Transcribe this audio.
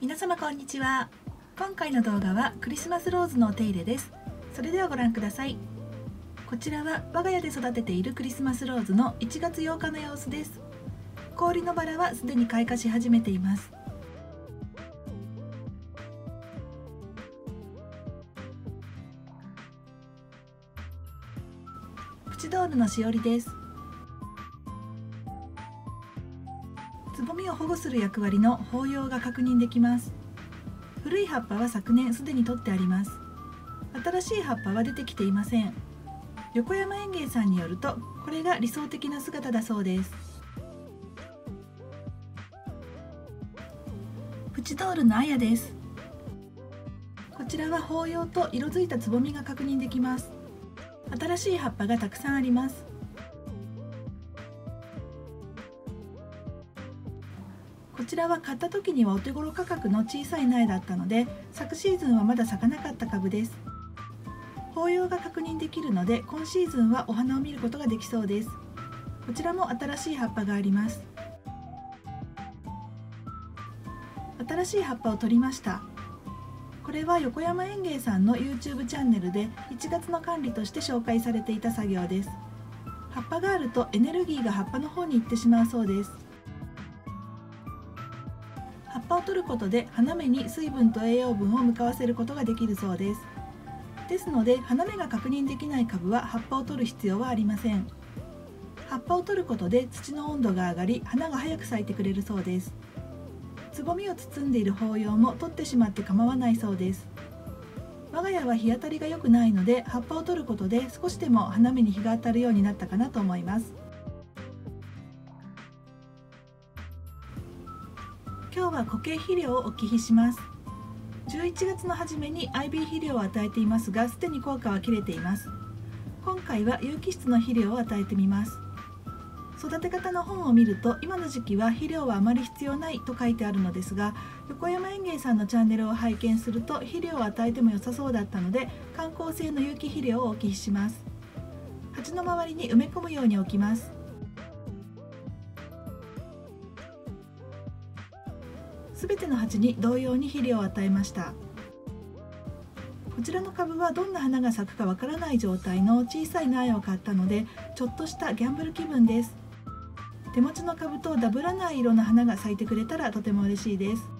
皆様こんにちは。今回の動画はクリスマスローズのお手入れです。それではご覧ください。こちらは我が家で育てているクリスマスローズの1月8日の様子です。氷のバラはすでに開花し始めています。プチドールのしおりです。つぼみを保護する役割の法要が確認できます。古い葉っぱは昨年すでに取ってあります。新しい葉っぱは出てきていません。横山園芸さんによるとこれが理想的な姿だそうです。プチドールのあやです。こちらは法要と色づいたつぼみが確認できます。新しい葉っぱがたくさんあります。こちらは買った時にはお手頃価格の小さい苗だったので昨シーズンはまだ咲かなかった株です。紅葉が確認できるので今シーズンはお花を見ることができそうです。こちらも新しい葉っぱがあります。新しい葉っぱを取りました。これは横山園芸さんの YouTube チャンネルで1月の管理として紹介されていた作業です。葉っぱがあるとエネルギーが葉っぱの方に行ってしまうそうです。を取ることで花芽に水分と栄養分を向かわせることができるそうです。ですので花芽が確認できない株は葉っぱを取る必要はありません。葉っぱを取ることで土の温度が上がり花が早く咲いてくれるそうです。つぼみを包んでいる法要も取ってしまって構わないそうです。我が家は日当たりが良くないので葉っぱを取ることで少しでも花芽に日が当たるようになったかなと思います。今日は固形肥料をお聞きします。11月の初めに IB 肥料を与えていますがすでに効果は切れています。今回は有機質の肥料を与えてみます。育て方の本を見ると今の時期は肥料はあまり必要ないと書いてあるのですが横山園芸さんのチャンネルを拝見すると肥料を与えても良さそうだったので観光性の有機肥料をお聞きします。鉢の周りに埋め込むように置きます。全ての鉢に同様に肥料を与えました。こちらの株はどんな花が咲くかわからない状態の小さい苗を買ったのでちょっとしたギャンブル気分です。手持ちの株とダブらない色の花が咲いてくれたらとても嬉しいです。